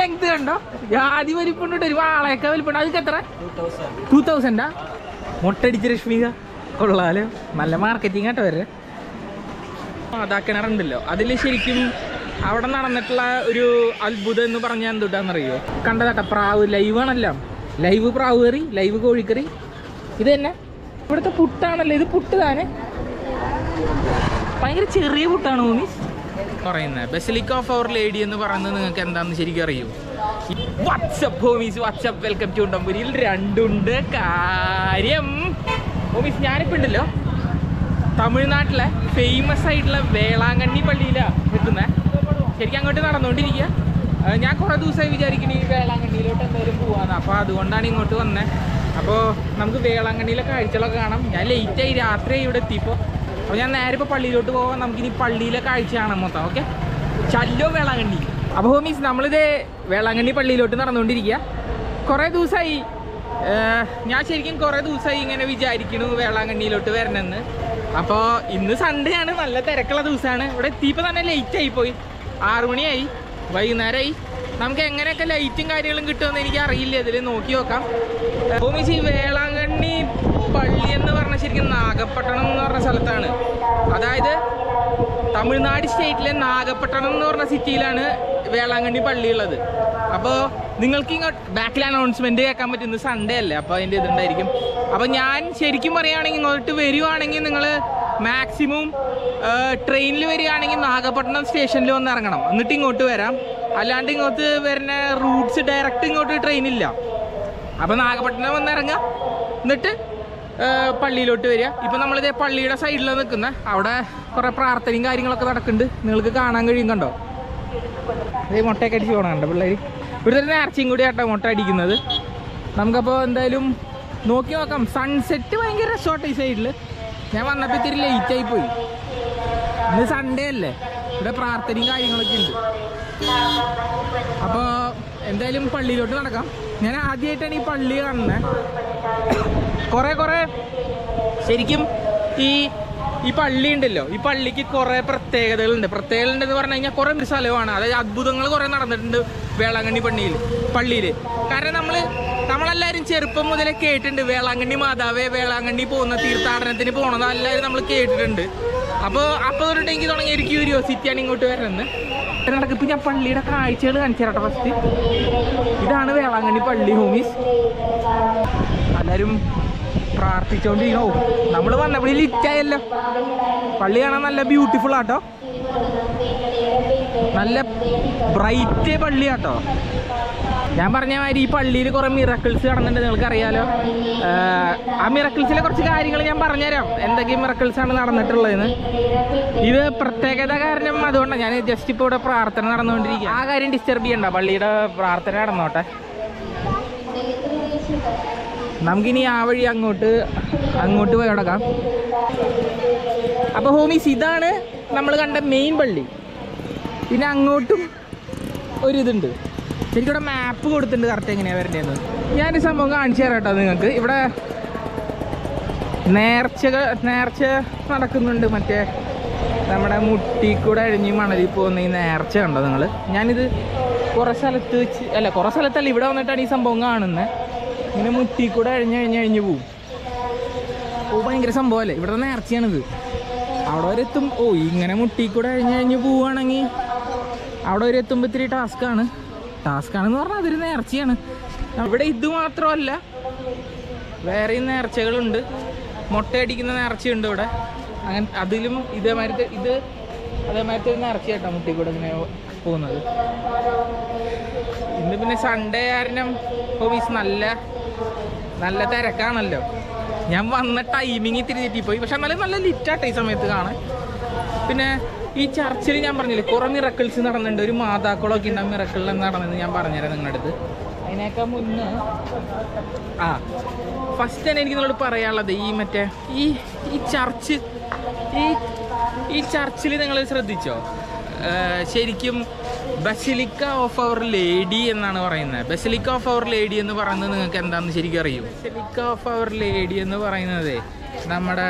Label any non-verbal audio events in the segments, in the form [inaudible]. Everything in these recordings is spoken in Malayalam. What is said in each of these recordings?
ലെങ്ത് കണ്ടോ? ആദ്യം വലിപ്പുണ്ട് ഒരു വാളയൊക്കെ വലിപ്പുണ്ട്. അതൊക്കെ എത്ര? ടൂ തൗസൻഡാ മുട്ടടിച്ച് രശ്മിക കൊള്ളാലോ. നല്ല മാർക്കറ്റിംഗ് ആട്ടോ വരെ അതാ കിണറുണ്ടല്ലോ. അതിൽ ശരിക്കും അവിടെ നടന്നിട്ടുള്ള ഒരു അത്ഭുതം എന്ന് പറഞ്ഞാൽ എന്തുട്ടാന്നറിയോ? കണ്ടതാട്ട പ്രാവ്. ലൈവ് ആണല്ലോ. ലൈവ് പ്രാവ് കറി ലൈവ് കോഴിക്കറി. ഇത് തന്നെ ഇവിടുത്തെ പുട്ടാണല്ലോ. ഇത് പുട്ട് താനെ. ഭയങ്കര ചെറിയ പുട്ടാണ് ഭൂമി. പറയുന്നത്. ബെസലിക് ഓഫ് അവർ ലേഡി എന്ന് പറയുന്നത് നിങ്ങൾക്ക് എന്താണെന്ന് ശരിക്കും അറിയൂ? What's up homies what's up welcome to ഉണ്ടമ്പൂരിയിൽ രണ്ടുണ്ട്. കാര്യം. ഹോമീസ് ഞാനിപ്പോൾ ഉണ്ടല്ലോ. തമിഴ്നാട്ടിലെ ഫേമസ് ആയിട്ടുള്ള വേളാങ്കണ്ണി പള്ളിയിലാണ് എത്തുന്നത് ശരിക്കും അങ്ങോട്ട് നടന്നുകൊണ്ടിരിക്കുക ഞാൻ കുറേ ദിവസമായി വിചാരിക്കണ ഈ വേളാങ്കണ്ണിയിലോട്ട് എന്തായാലും പോവാന്ന്. അപ്പോൾ അതുകൊണ്ടാണ് ഇങ്ങോട്ട് വന്നത് അപ്പോൾ നമുക്ക് വേളാങ്കണ്ണിയിലെ കാഴ്ചകളൊക്കെ കാണാം. ഞാൻ ലേറ്റായി രാത്രി ഇവിടെ എത്തിയപ്പോൾ അപ്പോൾ ഞാൻ നേരെ ഇപ്പോൾ പള്ളിയിലോട്ട് പോകാം നമുക്കിനി പള്ളിയിലെ കാഴ്ച കാണാം മൊത്തം ഓക്കെ ചല്ലോ വേളാങ്കണ്ണി. അപ്പോൾ ഹോമീസ് നമ്മളിത് വേളാങ്കണ്ണി പള്ളിയിലോട്ട് നടന്നുകൊണ്ടിരിക്കുക. കുറേ ദിവസമായി ഞാൻ ശരിക്കും കുറേ ദിവസമായി ഇങ്ങനെ വിചാരിക്കണു വേളാങ്കണ്ണിയിലോട്ട് വരണമെന്ന്. അപ്പോൾ ഇന്ന് സൺഡേ ആണ് നല്ല തിരക്കുള്ള ദിവസമാണ്. ഇവിടെ എത്തിയപ്പോൾ തന്നെ ലേറ്റ് ആയി പോയി. ആറു മണിയായി വൈകുന്നേരമായി. നമുക്ക് എങ്ങനെയൊക്കെ ലൈറ്റും കാര്യങ്ങളും കിട്ടുമെന്ന് എനിക്ക് അറിയില്ല ഇതിൽ നോക്കി. നോക്കാം ഹോമീസ് ഈ വേളാങ്കണ്ണി പള്ളി എന്ന് പറഞ്ഞ ശരിക്കും നാഗപട്ടണം എന്ന് പറഞ്ഞ സ്ഥലത്താണ്. അതായത് തമിഴ്നാട് സ്റ്റേറ്റിലെ നാഗപട്ടണം എന്ന് പറഞ്ഞ സിറ്റിയിലാണ് വേളാങ്കണ്ണി പള്ളി ഉള്ളത്. അപ്പോൾ നിങ്ങൾക്ക് ഇങ്ങോട്ട് ബാക്കിൽ അനൗൺസ്മെന്റ് കേൾക്കാൻ പറ്റുന്ന സൺഡേ അല്ലേ? അപ്പോൾ അതിന്റെ ഇതുണ്ടായിരിക്കും. അപ്പോൾ ഞാൻ ശരിക്കും പറയുകയാണെങ്കിൽ ഇങ്ങോട്ട് വരികയാണെങ്കിൽ നിങ്ങൾ മാക്സിമം ട്രെയിനിൽ വരികയാണെങ്കിൽ നാഗപട്ടണം സ്റ്റേഷനിൽ വന്ന് ഇറങ്ങണം. എന്നിട്ട് ഇങ്ങോട്ട് വരാം. അല്ലാണ്ട് ഇങ്ങോട്ട് വരുന്ന റൂട്ട്സ് ഡയറക്റ്റ് ഇങ്ങോട്ട് ട്രെയിനില്ല അപ്പോൾ നാഗപട്ടണം വന്ന് ഇറങ്ങാം എന്നിട്ട് പള്ളിയിലോട്ട് വരിക. ഇപ്പം നമ്മളിതേ പള്ളിയുടെ സൈഡിലാണ് നിൽക്കുന്ന അവിടെ കുറേ പ്രാർത്ഥനയും കാര്യങ്ങളൊക്കെ നടക്കുന്നുണ്ട് നിങ്ങൾക്ക് കാണാൻ കഴിയും കണ്ടോ അതേ മുട്ടയൊക്കെ അടിച്ച് പോകണം കണ്ടോ പിള്ളേർ ഇവിടുത്തെ തന്നെ നേർച്ചയും കൂടി ആട്ടോ മുട്ട അടിക്കുന്നത്. നമുക്കപ്പോൾ എന്തായാലും നോക്കി നോക്കാം. സൺസെറ്റ് ഭയങ്കര രസമാട്ടോ ഈ സൈഡിൽ ഞാൻ വന്നപ്പോൾ ഇത്തിരി ലേറ്റ് ആയി പോയി. ഇന്ന് സൺഡേ അല്ലേ? ഇവിടെ പ്രാർത്ഥനയും കാര്യങ്ങളൊക്കെ ഉണ്ട്. അപ്പോൾ എന്തായാലും പള്ളിയിലോട്ട് നടക്കാം. ഞാൻ ആദ്യമായിട്ടാണ് ഈ പള്ളി കാണുന്നത് കുറേ കുറേ. ശരിക്കും ഈ ഈ പള്ളി ഉണ്ടല്ലോ. ഈ പള്ളിക്ക് കുറേ പ്രത്യേകതകളുണ്ട്. പ്രത്യേകതകളുണ്ടെന്ന് പറഞ്ഞു കഴിഞ്ഞാൽ കുറേ സ്ഥലമാണ്. അതായത് അത്ഭുതങ്ങൾ കുറേ നടന്നിട്ടുണ്ട് വേളാങ്കണ്ണി പള്ളിയിൽ പള്ളിയിൽ കാരണം നമ്മൾ നമ്മളെല്ലാവരും ചെറുപ്പം മുതലേ കേട്ടിട്ടുണ്ട് വേളാങ്കണ്ണി മാതാവേ വേളാങ്കണ്ണി പോകുന്ന തീർത്ഥാടനത്തിന് പോകണമെന്ന് എല്ലാവരും നമ്മൾ കേട്ടിട്ടുണ്ട്. അപ്പോൾ അപ്പോൾ തൊട്ട് എനിക്ക് തുടങ്ങിയ ഒരു ക്യൂരിയോസിറ്റിയാണ് ഇങ്ങോട്ട് വരുന്നത് നടക്കും ഇപ്പം ഞാൻ പള്ളിയുടെ കാഴ്ചകൾ കാണിച്ചു ഫസ്റ്റ് ഇതാണ് വേളാങ്കണ്ണി പള്ളി ഹോമീസ്. എല്ലാവരും പ്രാർത്ഥിച്ചോണ്ടിരിക്കണോ നമ്മൾ വന്നപ്പോൾ ലിറ്റായല്ലോ പള്ളി കാണാൻ നല്ല ബ്യൂട്ടിഫുൾ ആട്ടോ. നല്ല ബ്രൈറ്റ് പള്ളിയാട്ടോ. ഞാൻ പറഞ്ഞ മാതിരി ഈ പള്ളിയിൽ കുറെ മിറക്കിൾസ് നടന്നിട്ടുണ്ട്. നിങ്ങൾക്ക് അറിയാലോ ആ മിറക്കിൾസിലെ കുറച്ച് കാര്യങ്ങൾ ഞാൻ പറഞ്ഞുതരാം. എന്തൊക്കെ മിറക്കിൾസ് ആണ് നടന്നിട്ടുള്ളതെന്ന്. ഇത് പ്രത്യേകത കാരണം അതുകൊണ്ടാണ് ഞാൻ ജസ്റ്റ് ഇപ്പോൾ ഇവിടെ പ്രാർത്ഥന നടന്നുകൊണ്ടിരിക്കുക ആ കാര്യം ഡിസ്റ്റർബ് ചെയ്യണ്ട. പള്ളിയുടെ പ്രാർത്ഥന നടന്നോട്ടെ. നമുക്കിനി ആ വഴി അങ്ങോട്ട് അങ്ങോട്ട് പോയി കിടക്കാം അപ്പോൾ ഹോമീസ് ഇതാണ് നമ്മൾ കണ്ട മെയിൻ പള്ളി. പിന്നെ അങ്ങോട്ടും ഒരിതുണ്ട് ശരിക്കും മാപ്പ് കൊടുത്തിട്ടുണ്ട് കറക്റ്റ് എങ്ങനെയാണ് വരേണ്ടതെന്ന്. ഞാനൊരു സംഭവം കാണിച്ചു തരാം കേട്ടോ നിങ്ങൾക്ക്. ഇവിടെ നേർച്ചകൾ നേർച്ച നടക്കുന്നുണ്ട് മറ്റേ നമ്മുടെ മുട്ടി കൂടെ അഴിഞ്ഞ് മണലിൽ പോകുന്ന ഈ നേർച്ച കണ്ടോ നിങ്ങൾ ഞാനിത് കുറേ സ്ഥലത്ത് വെച്ച് അല്ല കുറേ സ്ഥലത്തല്ല ഇവിടെ വന്നിട്ടാണ് ഈ സംഭവം കാണുന്നത് ഇങ്ങനെ മുട്ടി കൂടെ അഴിഞ്ഞ് അഴിഞ്ഞ് കഴിഞ്ഞ് പോവും. ഓ ഭയങ്കര സംഭവമല്ലേ ഇവിടെ നേർച്ചയാണിത്. അവിടെ വരെ എത്തും ഓ ഇങ്ങനെ മുട്ടി കൂടെ അഴിഞ്ഞ് അഴിഞ്ഞ് പോവുകയാണെങ്കിൽ അവിടെ വരെ എത്തുമ്പോൾ ഇത്തിരി ടാസ്ക്കാണ് ടാസ്ക്കാണെന്ന് പറഞ്ഞാൽ അതൊരു നേർച്ചയാണ്. ഇവിടെ ഇത് മാത്രമല്ല വേറെയും നേർച്ചകളുണ്ട്. മുട്ടയടിക്കുന്ന നേർച്ചയുണ്ട് ഇവിടെ. അങ്ങനെ അതിലും ഇതേമാതിരത്തെ ഇത് അതേമാതിരത്തെ ഒരു നേർച്ചയായിട്ടാണ് മുട്ടി കൂടെ ഇങ്ങനെ പോകുന്നത്. ഇന്ന് പിന്നെ സൺഡേ കാരണം ഹോബീസ് നല്ല നല്ല തിരക്കാണല്ലോ. ഞാൻ വന്ന ടൈമിങ് ഇത്തിരി തെറ്റിപ്പോയി. പക്ഷെ എന്നാലും നല്ല ലിറ്റാട്ടെ ഈ സമയത്ത് കാണാൻ. പിന്നെ ഈ ചർച്ചിൽ ഞാൻ പറഞ്ഞില്ലേ കുറേ മിറക്കിൾസ് നടന്നിട്ടുണ്ട്. ഒരു മാതാക്കളൊക്കെ ഉണ്ടാവും മിറക്കിളിൽ നടന്നെന്ന് ഞാൻ പറഞ്ഞുതരാം നിങ്ങളുടെ അടുത്ത്. അതിനേക്കാൾ മുന്നേ ആ ഫസ്റ്റ് തന്നെ എനിക്ക് നിങ്ങളോട് പറയാനുള്ളത് ഈ മറ്റേ ഈ ഈ ചർച്ച് ഈ ഈ ചർച്ചിൽ നിങ്ങൾ ശ്രദ്ധിച്ചോ? ശരിക്കും ബസിലിക്ക ഓഫ് അവർ ലേഡി എന്നാണ് പറയുന്നത്. ബസിലിക്ക ഓഫ് അവർ ലേഡി എന്ന് പറയുന്നത് നിങ്ങൾക്ക് എന്താണെന്ന് ശരിക്കും അറിയും? ബസിലിക്ക ഓഫ് അവർ ലേഡി എന്ന് പറയുന്നത് നമ്മുടെ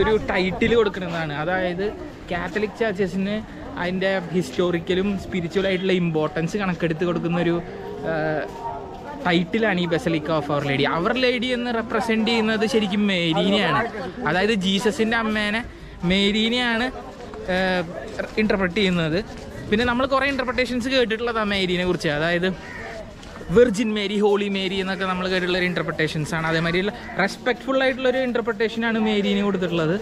ഒരു ടൈറ്റിൽ കൊടുക്കുന്നതാണ്. അതായത് കാത്തലിക് ചർച്ചസിന് അതിന്റെ ഹിസ്റ്റോറിക്കലും സ്പിരിച്വൽ ആയിട്ടുള്ള ഇമ്പോർട്ടൻസ് കണക്കെടുത്ത് കൊടുക്കുന്ന ഒരു ടൈറ്റിലാണ് ഈ basilica of our lady our lady എന്ന് റെപ്രസെന്റ് ചെയ്യുന്നത് ശരിക്കും മേരീനെയാണ്. അതായത് ജീസസിന്റെ അമ്മേനെ മേരീനെയാണ് ഇന്റർപ്രറ്റ് ചെയ്യുന്നത്. പിന്നെ നമ്മൾ കുറേ ഇന്റർപ്രിട്ടേഷൻസ് കേട്ടിട്ടുള്ളതാണ് മേരിനെ കുറിച്ച്. അതായത് വെർജിൻ മേരി ഹോളി മേരി എന്നൊക്കെ നമ്മൾ കേട്ടിട്ടുള്ള ഒരു ഇന്റർപ്രിട്ടേഷൻസ് ആണ്. അതേമാതിരി റെസ്പെക്ട്ഫുൾ ആയിട്ടുള്ള ഒരു ഇന്റർപ്രിട്ടേഷനാണ് മേരീനെ കൊടുത്തിട്ടുള്ളത്.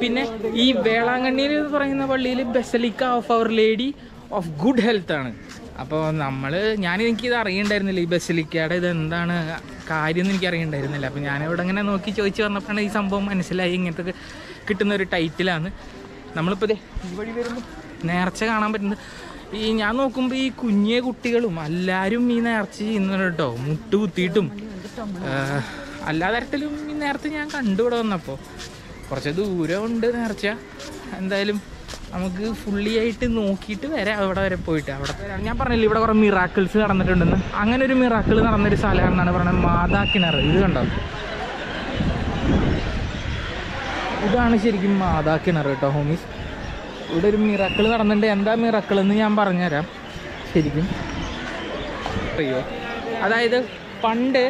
പിന്നെ ഈ വേളാങ്കണ്ണിയിൽ പറയുന്ന പള്ളിയിൽ basilica of our lady of good health ആണ്. അപ്പോൾ നമ്മൾ ഞാൻ എനിക്കിത് അറിയണ്ടായിരുന്നില്ല. ഈ ബസലിക്കയുടെ ഇത് എന്താണ് കാര്യം എന്ന് എനിക്ക് അറിയണ്ടായിരുന്നില്ല. അപ്പോൾ ഞാനിവിടെ ഇങ്ങനെ നോക്കി ചോദിച്ചു വന്നപ്പോഴാണ് ഈ സംഭവം മനസ്സിലായി. ഇങ്ങനത്തെ കിട്ടുന്ന ഒരു ടൈറ്റിലാണ് നമ്മളിപ്പോൾ ഇതേ ഈ വഴി വരുമ്പോൾ നേർച്ച കാണാൻ പറ്റുന്നത്. ഈ ഞാൻ നോക്കുമ്പോൾ ഈ കുഞ്ഞേ കുട്ടികളും എല്ലാവരും ഈ നേർച്ച ചെയ്യുന്നുണ്ട് കേട്ടോ മുട്ട് കുത്തിയിട്ടും എല്ലാ തരത്തിലും ഈ നേരത്തെ ഞാൻ കണ്ടു ഇവിടെ വന്നപ്പോൾ കുറച്ച് ദൂരമുണ്ട് നേർച്ച. എന്തായാലും നമുക്ക് ഫുള്ളി ആയിട്ട് നോക്കിയിട്ട് വരെ അവിടെ വരെ പോയിട്ട്. അവിടെ ഞാൻ പറഞ്ഞില്ല ഇവിടെ കുറേ മിറാക്കിൾസ് നടന്നിട്ടുണ്ടെന്ന്. അങ്ങനെ ഒരു മിറാക്കിൾ നടന്നൊരു സ്ഥലമാണെന്നാണ് പറയുന്നത്. മാതാ കിണർ. ഇത് കണ്ടോ? ഇതാണ് ശരിക്കും മാതാ കിണർ കേട്ടോ ഹോമീസ് ഇവിടെ ഒരു മിറക്കിൾ നടന്നിട്ടുണ്ട്. എന്താ മിറക്കിൾ എന്ന് ഞാൻ പറഞ്ഞുതരാം. ശരിക്കും. അറിയോ? അതായത് പണ്ട്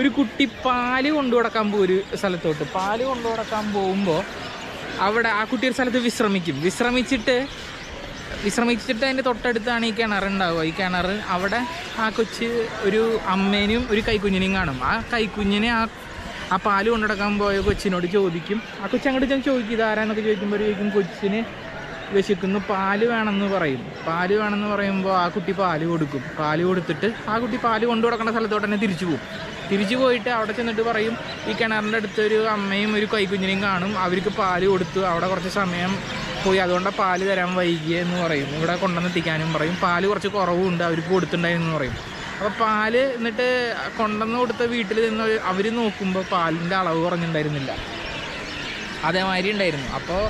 ഒരു കുട്ടി പാൽ കൊണ്ടു കൊടുക്കാൻ പോകും ഒരു സ്ഥലത്തോട്ട്. പാൽ കൊണ്ടു കൊടുക്കാൻ പോകുമ്പോൾ അവിടെ ആ കുട്ടി ഒരു സ്ഥലത്ത് വിശ്രമിക്കും. വിശ്രമിച്ചിട്ട് വിശ്രമിച്ചിട്ട് അതിന്റെ തൊട്ടടുത്താണ് ഈ കിണർ ഉണ്ടാവുക. ഈ കിണർ അവിടെ ആ കൊച്ച് ഒരു അമ്മേനെയും ഒരു കൈക്കുഞ്ഞിനെയും കാണും. ആ കൈക്കുഞ്ഞിനെ ആ ആ പാൽ കൊണ്ടുനടക്കാൻ പോയ കൊച്ചിനോട് ചോദിക്കും. ആ കൊച്ചി അങ്ങോട്ട് ഞാൻ ചോദിക്കും ഇതാരാന്നൊക്കെ ചോദിക്കുമ്പോൾ ചോദിക്കും കൊച്ചിന് വിശക്കുന്നു പാൽ വേണമെന്ന് പറയും. പാൽ വേണമെന്ന് പറയുമ്പോൾ ആ കുട്ടി പാൽ കൊടുക്കും. പാൽ കൊടുത്തിട്ട് ആ കുട്ടി പാൽ കൊണ്ടു കൊടുക്കേണ്ട സ്ഥലത്തോട്ട് തന്നെ തിരിച്ചു പോകും. തിരിച്ചു പോയിട്ട് അവിടെ ചെന്നിട്ട് പറയും ഈ കിണറിന്റെ അടുത്ത് ഒരു അമ്മയും ഒരു കൈക്കുഞ്ഞിനെയും കാണും. അവർക്ക് പാൽ കൊടുത്തു. അവിടെ കുറച്ച് സമയം പോയി. അതുകൊണ്ടാണ് പാൽ തരാൻ വൈകിയ എന്ന് പറയും. ഇവിടെ കൊണ്ടുവന്നെത്തിക്കാനും പറയും. പാൽ കുറച്ച് കുറവുണ്ട്. അവർക്ക് കൊടുത്തിട്ടുണ്ടായിരുന്നു പറയും. അപ്പോൾ പാൽ എന്നിട്ട് കൊണ്ടുവന്ന് കൊടുത്ത വീട്ടിൽ നിന്ന് അവർ നോക്കുമ്പോൾ പാലിന്റെ അളവ് കുറഞ്ഞിട്ടുണ്ടായിരുന്നില്ല. അതേമാതിരി ഉണ്ടായിരുന്നു. അപ്പോൾ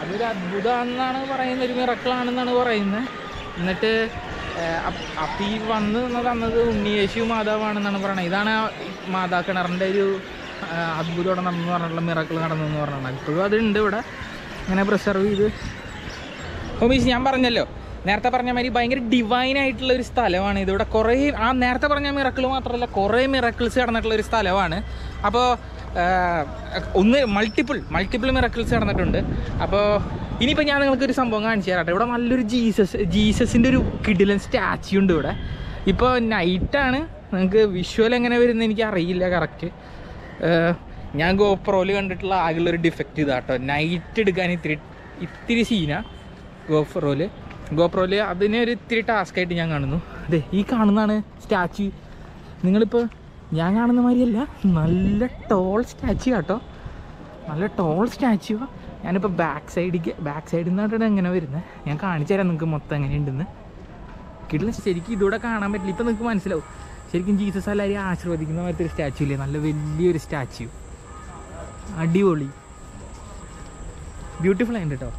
അതൊരു അത്ഭുതമാണെന്നാണ് പറയുന്നത് ഒരു മിറക്കിളാണെന്നാണ് പറയുന്നത്. എന്നിട്ട് അപ്പം ഈ വന്ന് തന്നത് ഉണ്ണിയേശു മാതാവാണെന്നാണ് പറയുന്നത്. ഇതാണ് മാതാ കിണറിന്റെ ഒരു അത്ഭുതം ഇവിടെ നടന്നു പറഞ്ഞിട്ടുള്ള മിറക്കിൾ നടന്നെന്ന് പറഞ്ഞാൽ ഇപ്പോഴും അതുണ്ട് ഇവിടെ. ഇങ്ങനെ പ്രിസർവ് ചെയ്ത്. ഹോമീസ് ഞാൻ പറഞ്ഞല്ലോ. നേരത്തെ പറഞ്ഞ മാതിരി ഭയങ്കര ഡിവൈൻ ആയിട്ടുള്ള ഒരു സ്ഥലമാണ് ഇത്. ഇവിടെ കുറേ ആ നേരത്തെ പറഞ്ഞ മിറക്കിൾ മാത്രമല്ല കുറേ മിറക്കിൾസ് നടന്നിട്ടുള്ള ഒരു സ്ഥലമാണ്. അപ്പോൾ ഒന്ന് മൾട്ടിപ്പിൾ മൾട്ടിപ്പിൾ മിറക്കിൾസ് നടന്നിട്ടുണ്ട്. അപ്പോൾ ഇനിയിപ്പോൾ ഞാൻ നിങ്ങൾക്ക് ഒരു സംഭവം കാണിച്ചു തരാട്ടെ ഇവിടെ നല്ലൊരു ജീസസ് ജീസസിന്റെ ഒരു കിഡിലൻ സ്റ്റാച്യു ഉണ്ട് ഇവിടെ. ഇപ്പോൾ നൈറ്റാണ് നിങ്ങൾക്ക് വിഷ്വൽ എങ്ങനെ വരുന്നത് എനിക്ക് അറിയില്ല കറക്റ്റ് ഞാൻ ഗോപ്രോയിൽ കണ്ടിട്ടുള്ള ആകെയുള്ള ഒരു ഡിഫക്റ്റ് ഇതാട്ടോ നൈറ്റ് എടുക്കാൻ ഇത്തിരി ഇത്തിരി സീനാണ് ഗോപ്രോയിൽ ഗോപ്രോയിൽ അതിനെ ഒരു ഇത്തിരി ടാസ്ക് ആയിട്ട് ഞാൻ കാണുന്നു. അതെ ഈ കാണുന്നതാണ് സ്റ്റാച്യു നിങ്ങളിപ്പോൾ ഞാൻ കാണുന്ന മാതിരിയല്ല. നല്ല ടോൾ സ്റ്റാച്യു കേട്ടോ നല്ല ടോൾ സ്റ്റാച്യു ഞാനിപ്പോൾ ബാക്ക് സൈഡിക്ക് ബാക്ക് സൈഡിൽ നിന്നാണ് എങ്ങനെ വരുന്നത് ഞാൻ കാണിച്ചു തരാം നിങ്ങൾക്ക് മൊത്തം എങ്ങനെയുണ്ടെന്ന്. കിട്ടില്ല ശരിക്കും ഇതൂടെ കാണാൻ പറ്റില്ല. ഇപ്പം നിങ്ങൾക്ക് മനസ്സിലാവും. ശരിക്കും ജീസസ് എല്ലാവരെയും ആശീർവദിക്കുന്ന പോലത്തെ ഒരു സ്റ്റാച്യു ഇല്ലേ? നല്ല വലിയൊരു സ്റ്റാച്യു അടിപൊളി. ബ്യൂട്ടിഫുൾ ആയിട്ട് കേട്ടോ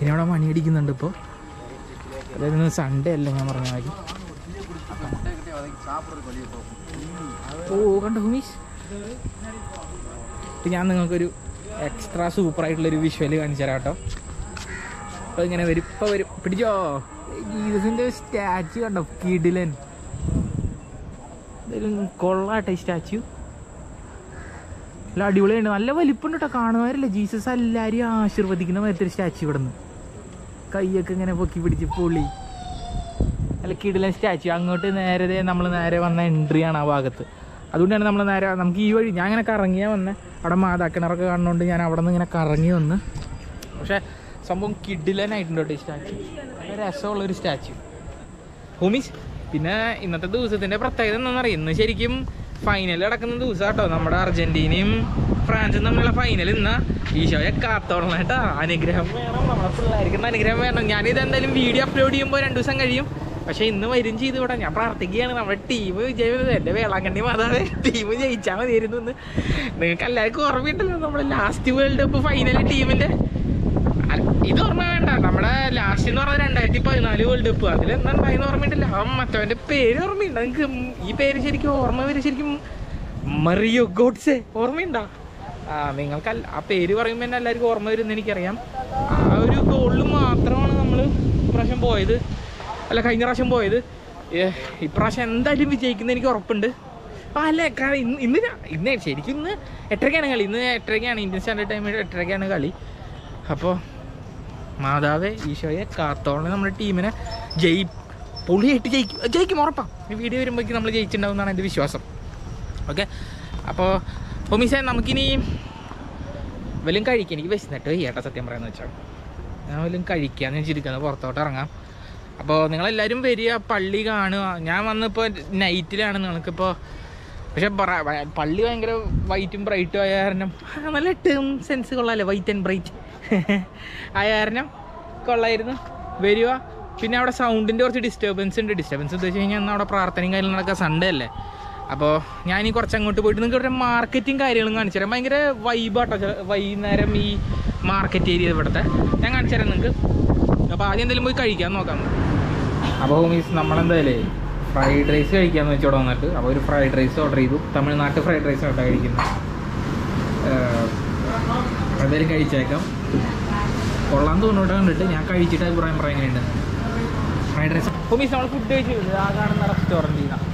ഇനി അവിടെ മണിയടിക്കുന്നുണ്ട് ഇപ്പോൾ അതായത് ഇന്ന് സൺഡേ അല്ല ഞാൻ പറഞ്ഞ മാതിരി ഓ കണ്ടോ ഹുമീഷ്? ഇപ്പം ഞാൻ നിങ്ങൾക്കൊരു എക്സ്ട്രാ സൂപ്പർ ആയിട്ടുള്ളൊരു വിഷ്വൽ കാണിച്ചു തരാം കേട്ടോ. അപ്പോൾ ഇങ്ങനെ വരും ഇപ്പോൾ വരും. പിടിച്ചോ? ജീസസിന്റെ സ്റ്റാച്ചു കണ്ടോ? കിഡിലൻ എന്തായാലും കൊള്ളാട്ടെ ഈ സ്റ്റാച്ചു നല്ല അടിപൊളിയുണ്ട്. നല്ല വലിപ്പമുണ്ട് കേട്ടോ. കാണുന്നവരല്ലേ? ജീസസ് എല്ലാവരെയും ആശീർവദിക്കുന്ന മാതിരി സ്റ്റാച്ചു ഇവിടെ നിന്ന് കൈയൊക്കെ ഇങ്ങനെ പൊക്കി പിടിച്ച് പൊളി. അല്ല കിടിലൻ സ്റ്റാച്ചു അങ്ങോട്ട് നേരെ നമ്മൾ നേരെ വന്ന എൻട്രി ആണ് ആ ഭാഗത്ത്. അതുകൊണ്ടാണ് നമ്മൾ നേരെ നമുക്ക് ഈ വഴി ഞാൻ ഇങ്ങനെ കറങ്ങിയാൽ വന്നെ. അവിടെ മാതാക്കിണറൊക്കെ കാണുന്നുണ്ട് ഞാൻ അവിടെ നിന്ന് ഇങ്ങനെ കറങ്ങി വന്ന്. പക്ഷേ സംഭവം കിഡിലനായിട്ടുണ്ട് കേട്ടോ ഈ സ്റ്റാച്ചു രസമുള്ളൊരു സ്റ്റാച്ചു ഹോമീസ് പിന്നെ ഇന്നത്തെ ദിവസത്തിന്റെ പ്രത്യേകത എന്താണെന്നറിയാം? ഇന്ന് ശരിക്കും ഫൈനൽ നടക്കുന്ന ദിവസം കേട്ടോ നമ്മുടെ അർജന്റീനയും ഫ്രാൻസും തമ്മിലുള്ള ഫൈനൽ ഇന്ന. ഈശോയെ കാത്തോളണം കേട്ടോ. അനുഗ്രഹം വേണം നമ്മുടെ പിള്ളേർക്ക് അനുഗ്രഹം വേണം. ഞാനിത് എന്തായാലും വീഡിയോ അപ്ലോഡ് ചെയ്യുമ്പോൾ രണ്ടു ദിവസം കഴിയും. പക്ഷെ ഇന്ന് വരും ചെയ്ത് വിടാം ഞാൻ പ്രാർത്ഥിക്കുകയാണ് നമ്മുടെ ടീം വിജയം എന്റെ വേളാങ്കണ്ണി മാതാവ് ടീം ജയിച്ചാൽ മതിയായിരുന്നു എന്ന് നിങ്ങൾക്ക് എല്ലാവർക്കും ഓർമ്മയുണ്ടല്ലോ നമ്മുടെ ലാസ്റ്റ് വേൾഡ് കപ്പ് ഫൈനൽ ടീമിന്റെ ഇത് ഓർമ്മ വേണ്ട. നമ്മുടെ ലാസ്റ്റ് എന്ന് പറഞ്ഞാൽ രണ്ടായിരത്തി പതിനാല് വേൾഡ് കപ്പ് അതിൽ എന്താ ഉണ്ടായിരുന്നു ഓർമ്മയുണ്ടല്ലോ? ആ മറ്റവന്റെ പേര് ഓർമ്മയുണ്ട്? നിങ്ങൾക്ക് ഈ പേര് ശരിക്കും ഓർമ്മ പേര് ശരിക്കും മറിയോ ഗോഡ്സെ? ഓർമ്മയുണ്ടോ? ആ നിങ്ങൾക്ക് ആ പേര് പറയുമ്പോൾ തന്നെ എല്ലാവർക്കും ഓർമ്മ വരുമെന്ന് എനിക്കറിയാം. ആ ഒരു ഗോളിൽ മാത്രമാണ് നമ്മൾ ഇപ്രാവശ്യം പോയത്. അല്ല കഴിഞ്ഞ പ്രാവശ്യം പോയത്. ഇപ്രാവശ്യം എന്തായാലും വിജയിക്കുന്ന എനിക്ക് ഉറപ്പുണ്ട്. ആ അല്ലേ? ഇന്ന് ഇന്ന് ഇന്ന് ശരിക്കും ഇന്ന് എട്ടരയ്ക്കാണ് കളി. ഇന്ന് എട്ടരയ്ക്കാണ് ഇന്ത്യൻ സ്റ്റാൻഡേർഡ് ടൈമിൽ എട്ടരയ്ക്കാണ് കളി. അപ്പോൾ മാതാവേ ഈശോയെ കാത്തോളെ നമ്മുടെ ടീമിനെ ജയി പൊളിയായിട്ട് ജയിക്കും. ജയിക്കും ഉറപ്പാണ് ഈ വീഡിയോ വരുമ്പോഴേക്കും നമ്മൾ ജയിച്ചിട്ടുണ്ടാവും എന്നാണ് എന്റെ വിശ്വാസം ഓക്കെ അപ്പോൾ ഒമിസേ നമുക്കിനി വല്ലതും കഴിക്കാം. എനിക്ക് വിശന്നിട്ട് വയ്യാട്ടോ സത്യം പറയാന്ന് വെച്ചാൽ ഞാൻ വല്ലതും കഴിക്കാന്ന് വെച്ചിരിക്കുന്നത് പുറത്തോട്ട് ഇറങ്ങാം. അപ്പോൾ നിങ്ങളെല്ലാവരും വരിക പള്ളി കാണുക. ഞാൻ വന്നിപ്പോൾ നൈറ്റിലാണ് നിങ്ങൾക്കിപ്പോൾ പക്ഷെ പള്ളി ഭയങ്കര വൈറ്റും ബ്രൈറ്റും ആയ കാരണം നല്ല ടേം സെൻസ് കൊള്ളാമല്ലേ വൈറ്റ് ആൻഡ് ബ്രൈറ്റ് ആയ കാരണം കൊള്ളായിരുന്നു. വരിക പിന്നെ അവിടെ സൗണ്ടിന്റെ കുറച്ച് ഡിസ്റ്റർബൻസ് ഉണ്ട്. ഡിസ്റ്റർബൻസ് എന്ന് വെച്ച് കഴിഞ്ഞാൽ അവിടെ പ്രാർത്ഥനയും കാര്യങ്ങളും നടക്കുക സൺഡേ അല്ലേ? അപ്പോൾ ഞാൻ ഈ കുറച്ച് അങ്ങോട്ട് പോയിട്ട് നിങ്ങൾക്ക് ഇവിടെ മാർക്കറ്റും കാര്യങ്ങളും കാണിച്ചു തരാം. ഭയങ്കര വൈബാട്ടോ വൈകുന്നേരം ഈ മാർക്കറ്റ് ഏരിയ ഇവിടുത്തെ. ഞാൻ കാണിച്ചു തരാം നിങ്ങൾക്ക്. അപ്പോൾ ആദ്യം എന്തെങ്കിലും പോയി കഴിക്കാൻ നോക്കാം. അപ്പോൾ മീൻസ് നമ്മളെന്തായാലേ ഫ്രൈഡ് റൈസ് കഴിക്കാമെന്ന് വെച്ചോടെ വന്നിട്ട് അപ്പോൾ ഒരു ഫ്രൈഡ് റൈസ് ഓർഡർ ചെയ്തു. തമിഴ്നാട്ടിൽ ഫ്രൈഡ് റൈസ് ആട്ടോ കഴിക്കുന്നത്. എന്തായാലും കഴിച്ചേക്കാം. കൊള്ളാൻ തോന്നോട്ട് കണ്ടിട്ട്. ഞാൻ കഴിച്ചിട്ട് അഭിപ്രായം പറയാൻ ഫ്രൈഡ് റൈസ് മീൻസ് നമ്മൾ ഫുഡ് കഴിച്ചു. ആ കാണുന്ന റെസ്റ്റോറന്റിൽ നിന്നാണ്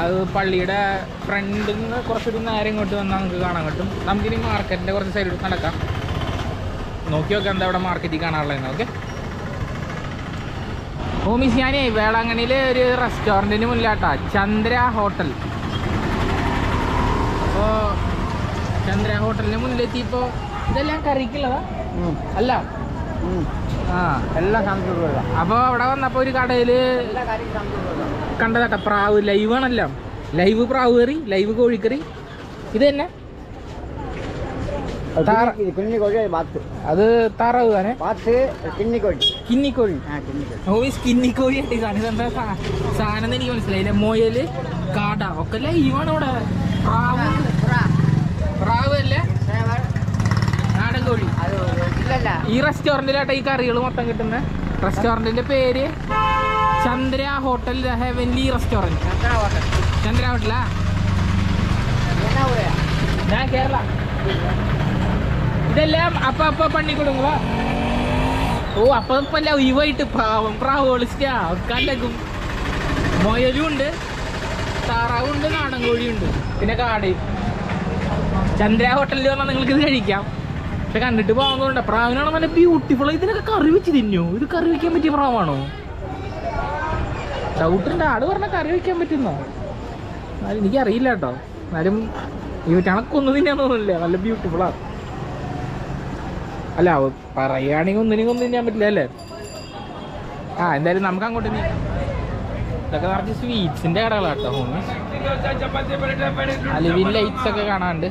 അത് പള്ളിയുടെ ഫ്രണ്ടിൽ നിന്ന് കുറച്ചൊരു നേരം ഇങ്ങോട്ട് വന്നാൽ നമുക്ക് കാണാൻ കിട്ടും നമുക്കിനി മാർക്കറ്റിന്റെ കുറച്ച് സൈഡിൽ നടക്കാം. നോക്കി നോക്കാം എന്താ അവിടെ മാർക്കറ്റിൽ കാണാനുള്ളതെന്ന് ഓക്കെ ഓ മിസ് ഞാനേ വേളാങ്കണ്ണിയിൽ ഒരു റെസ്റ്റോറന്റിന് മുന്നിലാട്ടാ. ചന്ദ്ര ഹോട്ടൽ. അപ്പോൾ ചന്ദ്ര ഹോട്ടലിന് മുന്നിലെത്തിയപ്പോൾ ഇതെല്ലാം കറിക്കുള്ളതാ? അല്ല? എല്ലാം സംതൃപ്തി അപ്പൊ അവിടെ വന്നപ്പോ ഒരു കടയിൽ കണ്ടതാട്ട പ്രാവ് ലൈവ് ആണല്ലോ. ലൈവ് പ്രാവ് കറി ലൈവ് കോഴിക്കറി. ഇത് തന്നെ. അത് താറാവ് തന്നെ. കിന്നിക്കോഴി ആയിട്ട് സാധനം എനിക്ക് മനസ്സിലായില്ല. മോയൽ കാട ഒക്കെ ലൈവാണ് ഇവിടെ. പ്രാവ്. പ്രാവ് അല്ലേ? നാടൻ കോഴി. ഈ റെസ്റ്റോറന്റിലാട്ടെ ഈ കറികൾ മൊത്തം കിട്ടുന്ന. റെസ്റ്റോറന്റിന്റെ പേര് Chandra hotel heavenly restaurant Chandra ഹോട്ടലാ ഞാൻ കേരള. ഇതെല്ലാം അപ്പ അപ്പ പണി ഓ അപ്പൊ ഇപ്പൊ ലൈവായിട്ട് പാവം പ്രാവ് വിളിച്ചാ മൊയലും ഉണ്ട് താറാവുണ്ട് നാടൻ കോഴിയുണ്ട് പിന്നെ കാട് ചന്ദ്ര ഹോട്ടലിൽ വന്നാൽ നിങ്ങൾക്ക് ഇത് കഴിക്കാം. പക്ഷെ കണ്ടിട്ട് പോകുന്നുണ്ട് പ്രാവിനാണ് നല്ല ബ്യൂട്ടിഫുൾ ഇതിനൊക്കെ കറി വെച്ച് തിന്നു. ഇത് കറി വെക്കാൻ പറ്റിയ പ്രാവാണോ? ഡൗട്ടുണ്ട് ആൾ പറഞ്ഞ കറി വെക്കാൻ പറ്റുന്നോ? എന്നാലും എനിക്കറിയില്ല കേട്ടോ. എന്നാലും ഈ കണക്കൊന്നും തിന്നാന്ന് തോന്നുന്നില്ല? നല്ല ബ്യൂട്ടിഫുൾ ആണ് അല്ല പറയുകയാണെങ്കിൽ ഒന്നിനും ഒന്നും തിന്നാൻ പറ്റില്ല അല്ലേ? ആ എന്തായാലും നമുക്ക് അങ്ങോട്ട് നീ ഇതൊക്കെ നിറച്ച് സ്വീറ്റ്സിന്റെ കടകളാട്ടോ ഹോമി അലിവിൻ ലൈറ്റ്സ് ഒക്കെ കാണാണ്ട്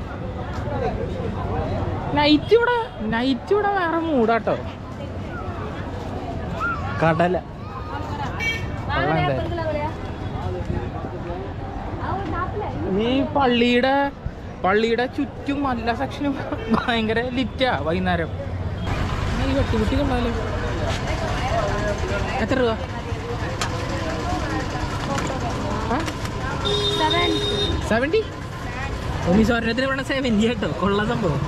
നൈറ്റ് ഇവിടെ നൈറ്റ് ഇവിടെ വേറെ മൂടാട്ടോ. കടല. ഈ പള്ളിയുടെ പള്ളിയുടെ ചുറ്റും എല്ലാ സെക്ഷനും ഭയങ്കര ലിറ്റാ വൈകുന്നേരം. ഈ വെട്ടുകുട്ടി കൊള്ളാലോ. എത്ര രൂപ? സെവന്റി ഒന്നി സ്വർണത്തിന് വേണം? സെവന്റി കേട്ടോ കൊള്ള സംഭവം.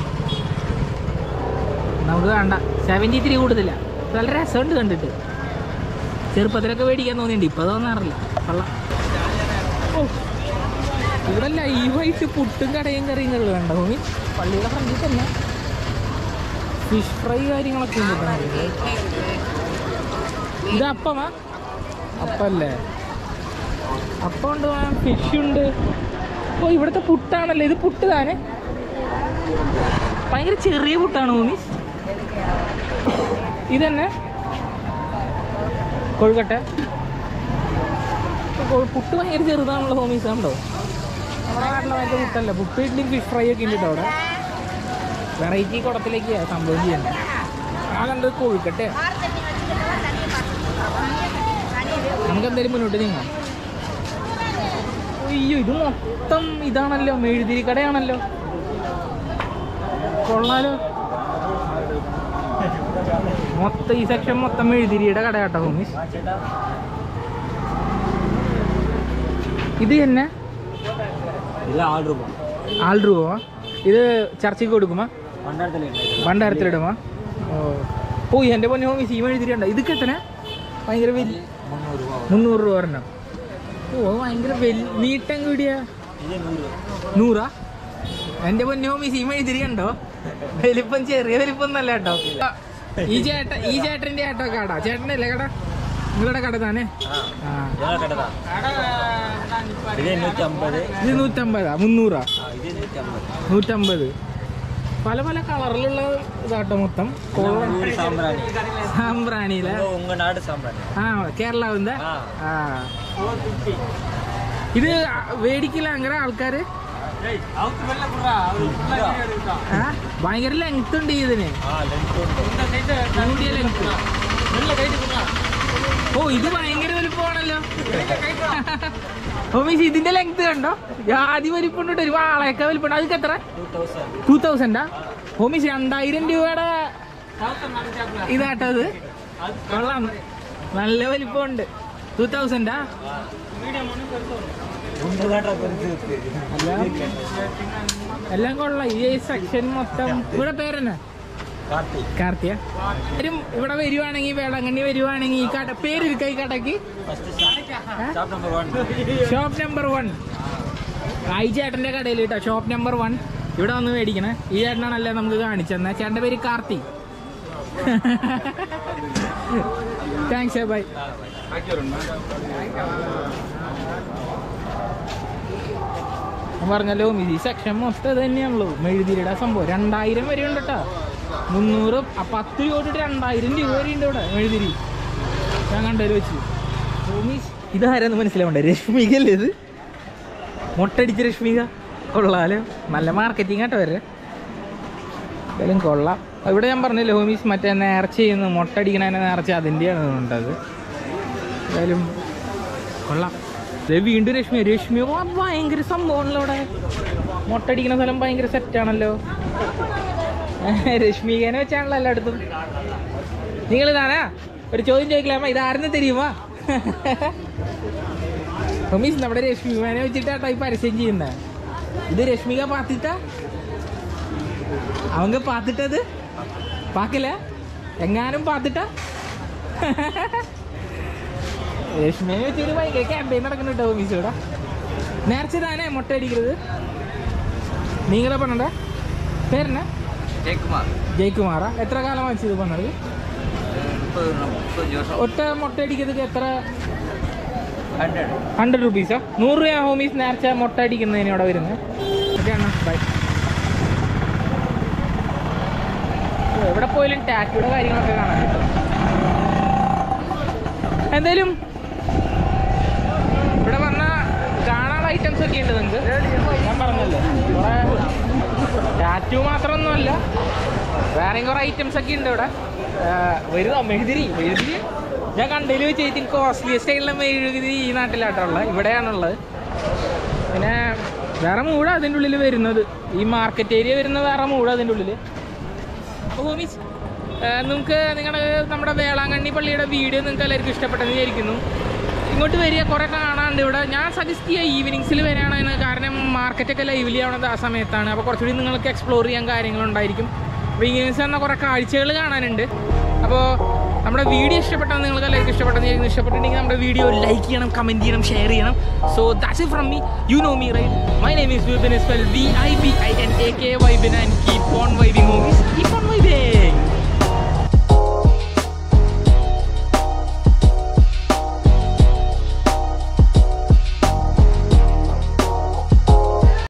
നമുക്ക് വേണ്ട. സെവന്റി ത്രീ കൂടുതല. നല്ല രസമുണ്ട് കണ്ടിട്ട്. ചെറുപ്പത്തിലൊക്കെ മേടിക്കാൻ തോന്നിയിട്ടുണ്ട്. ഇപ്പൊ തോന്നാറില്ല കൊള്ളാം. ഇവിടെ ലൈവായിട്ട് പുട്ടും കടയും കറിയും കറി വേണ്ട ഭൂമി? പള്ളിയുടെ ഫ്രണ്ടിൽ തന്നെ. ഫിഷ് ഫ്രൈ കാര്യങ്ങളൊക്കെ. ഇത് അപ്പമാ? അപ്പല്ലേ? അപ്പം ഉണ്ട് ഫിഷ് ഉണ്ട്. ഓ ഇവിടുത്തെ പുട്ടാണല്ലേ? ഇത് പുട്ട് താനെ? ഭയങ്കര ചെറിയ പുട്ടാണ് ഭൂമി. ഇതന്നെ? കൊഴുക്കട്ടെ. കൊ- പുട്ട് ഭയങ്കര ചെറുതാണല്ലോ ഹോമീസ് ഉണ്ടോ? നമ്മുടെ നാട്ടിലെ ഭയങ്കര പുട്ടല്ല? പുട്ട് ഇഡ്ഡലിയും ഫിഷ് ഫ്രൈ ഒക്കെ ഉണ്ട് അവിടെ? വെറൈറ്റി കുടത്തിലേക്ക് സംഭവം ചെയ്യണ്ടേ ആ കണ്ടത് കൊഴുക്കട്ടെ. നമുക്ക് എന്തായാലും മുന്നോട്ട് നീങ്ങാം. അയ്യോ ഇത് മൊത്തം ഇതാണല്ലോ. മെഴുതിരി കടയാണല്ലോ കൊള്ളാലോ. മൊത്തം ഈ സെക്ഷൻ മൊത്തം മെഴുതിരിയുടെ കട കേട്ടോ ഹോമീസ് ഇത് തന്നെ? ആൾ ഇത് ചർച്ചയ്ക്ക് കൊടുക്കുമോ? ഭണ്ടാരത്തിലിടുമോ ഓ. എന്റെ പൊന്നെ ഹോമീസ് ഈ മെഴുതിരി ഉണ്ടോ? ഇതൊക്കെ എത്ര? ഭയങ്കര വലിയ മുന്നൂറ് രൂപ ഒരെണ്ണം. ഓ ഭയങ്കര വലിയ നീട്ടം കൂടിയാ നൂറാ എന്റെ പൊന്നെ മിസ് ഈ മെഴുതിരി വലിപ്പം ചെറിയ വലിപ്പം എന്നല്ല കേട്ടോ. ഈ ചേട്ടൻ ഈ ചേട്ടന്റെ ഏട്ടോ കട. ചേട്ടനല്ലേ അല്ലേ കട? നിങ്ങളുടെ കട താനേ? ഇത് നൂറ്റമ്പതാ മുന്നൂറാ? നൂറ്റമ്പത്. പല പല കളറിലുള്ള ഇതാട്ടോ മൊത്തം. സാമ്പ്രാണിയിലെ ആ കേരള ആ. ഇത് മേടിക്കില്ല അങ്ങനെ ആൾക്കാര്? ഭയങ്കര ലെങ്ത് ഉണ്ട് ഇതിന് കൂടിയ ലെങ്ത് ഓ ഇത് ഭയങ്കര വലുപ്പമാണല്ലോ ഹോമീസ് ഇതിന്റെ ലെങ്ത് കണ്ടോ? ആദ്യം വലിപ്പുണ്ട്. ഒരു വാളയൊക്കെ വലിപ്പുണ്ട്. അതൊക്കെ എത്ര? ടൂ തൗസൻഡാ ഹോമീസ് രണ്ടായിരം രൂപയുടെ ഇതാട്ടത് കൊള്ളാം. നല്ല വലിപ്പമുണ്ട് ടൂ തൗസൻഡാ എല്ലാം കൊള്ളാം. ഈ സെക്ഷൻ മൊത്തം ഇവിടെ പേരെന്നാ? കാർത്തിയ ആരും ഇവിടെ വരുവാണെങ്കിൽ വേളാങ്കണ്ണി വരുവാണെങ്കിൽ ഈ കട പേരിരിക്ക ഈ കടക്ക് ഷോപ്പ് നമ്പർ വൺ. ഐ ചേട്ടന്റെ കടയിൽ കേട്ടോ ഷോപ്പ് നമ്പർ വൺ. ഇവിടെ വന്ന് മേടിക്കണേ. ഈ ചേട്ടനാണല്ലേ നമുക്ക് കാണിച്ചെന്ന ചേട്ടന്റെ പേര് കാർത്തി. [laughs] താങ്ക്സ് ബൈ പറഞ്ഞല്ലോ ഈ സെക്ഷൻ മൊത്തം തന്നെയാണല്ലോ മെഴുതിരിയുടെ സംഭവം. രണ്ടായിരം വരെ ഉണ്ട് കേട്ടോ മുന്നൂറ് പത്ത് രൂപ രണ്ടായിരം രൂപ വരെ ഉണ്ട് ഇവിടെ. മെഴുതിരി ഞാൻ കണ്ടു വെച്ച്. ഇതാരെന്ന് മനസ്സിലാവണ്ടേ? രശ്മിക അല്ലേ ഇത്? മുട്ടടിച്ച് രശ്മിക. കൊള്ളാലോ. നല്ല മാർക്കറ്റിംഗ് ആട്ടോ വരെ എന്തായാലും കൊള്ളാം. ഇവിടെ ഞാൻ പറഞ്ഞില്ലേ ഹോമീസ് മറ്റേ നേർച്ച ചെയ്യുന്നു മുട്ടടിക്കണ നേർച്ച അതിന്റെയാണ് ഉണ്ടത് എന്തായാലും കൊള്ളാം. വീണ്ടും രശ്മി രശ്മി ഭയങ്കര സംഭവമാണല്ലോ അവിടെ. മുട്ടടിക്കുന്ന സ്ഥലം ഭയങ്കര സെറ്റാണല്ലോ രശ്മികേനെ വെച്ചാണല്ലോ എല്ലായിടത്തും. നിങ്ങൾ ഇതാണാ ഒരു ചോദ്യം ചോദിക്കലാമ ഇതാരെന്ന് തരുമാ റമീസ് നമ്മുടെ രശ്മിമാനെ വെച്ചിട്ടാട്ടോ ഈ പരസ്യം ചെയ്യുന്ന. ഇത് രശ്മിക പാത്തിട്ട? അവങ്ക പാത്തിട്ടത്? പാക്കില്ല? എങ്ങാനും പാത്തിട്ട? [laughs] രശ്മിയെ വെച്ചിട്ട് ഭയങ്കര ക്യാമ്പയിൻ നടക്കുന്നുണ്ട് ഹോമീസ് ഇവിടെ? നേർച്ച താനേ മുട്ട നീങ്ങളെ പണണ്ട പേരെന്നാ? ജയ്കുമാറാ. എത്ര കാലം വെച്ചത് പണത് ഒറ്റ മുട്ട എത്ര? ഹൺഡ്രഡ്. റുപ്പീസാ? നൂറ് രൂപ ഹോമീസ് നേർച്ച മുട്ട അടിക്കുന്നതിന് ഇവിടെ വരുന്നത് ഓക്കെ അണ്ണാ ബൈ എവിടെ പോയാലും ടാറ്റയുടെ കാര്യങ്ങളൊക്കെ കാണാൻ കിട്ടും. എന്തായാലും ഇവിടെ വന്ന കാണാനുള്ള ഐറ്റംസ് ഒക്കെ ഉണ്ട് നിങ്ങൾക്ക് ഞാൻ പറഞ്ഞല്ലോ. കുറെ ടാറ്റു മാത്രമൊന്നുമല്ല. വേറെയും കുറെ ഐറ്റംസ് ഒക്കെ ഉണ്ട് ഇവിടെ. വരുക മെഴുതിരി മെഴുതിരി. ഞാൻ കണ്ടതിൽ വെച്ച് ഏറ്റവും കോസ്റ്റ്ലിയസ്റ്റ് ആയിട്ടുള്ള മെഴുകുതിരി ഈ നാട്ടിലാട്ടോ ഉള്ളത്. ഇവിടെയാണുള്ളത്. പിന്നെ വേറെ മൂട അതിന്റെ ഉള്ളിൽ വരുന്നത്. ഈ മാർക്കറ്റ് ഏരിയ വരുന്ന വേറെ മൂട അതിന്റെ ഉള്ളിൽ ഹോമീസ് നിങ്ങൾക്ക് നിങ്ങളുടെ നമ്മുടെ വേളാങ്കണ്ണി പള്ളിയുടെ വീഡിയോ നിങ്ങൾക്ക് എല്ലാവർക്കും ഇഷ്ടപ്പെട്ടെന്ന് വിചാരിക്കുന്നു. ഇങ്ങോട്ട് വരിക കുറേ കാണാണ്ട് ഇവിടെ. ഞാൻ സജസ്റ്റ് ചെയ്യുക ഈവനിങ്സിൽ വരാനാണ് കാരണം മാർക്കറ്റൊക്കെ ലൈവ്ലി ആവണത് ആ സമയത്താണ്. അപ്പോൾ കുറച്ചുകൂടി നിങ്ങൾക്ക് എക്സ്പ്ലോർ ചെയ്യാൻ കാര്യങ്ങളുണ്ടായിരിക്കും അപ്പോൾ ഈവനിങ്സ് എന്ന കുറേ കാഴ്ചകൾ കാണാനുണ്ട്. അപ്പോൾ നമ്മുടെ വീഡിയോ ഇഷ്ടപ്പെട്ടാൽ നിങ്ങൾക്ക് ലൈക്ക് ഇഷ്ടപ്പെട്ടെന്ന് ഇഷ്ടപ്പെട്ടിട്ടുണ്ടെങ്കിൽ നമ്മുടെ വീഡിയോ ലൈക്ക് ചെയ്യണം കമന്റ് ചെയ്യണം ഷെയർ ചെയ്യണം. So that's it from me you know me right my name is Vipin is well V I B I N A K Vibin and keep on vibing movies keep on vibing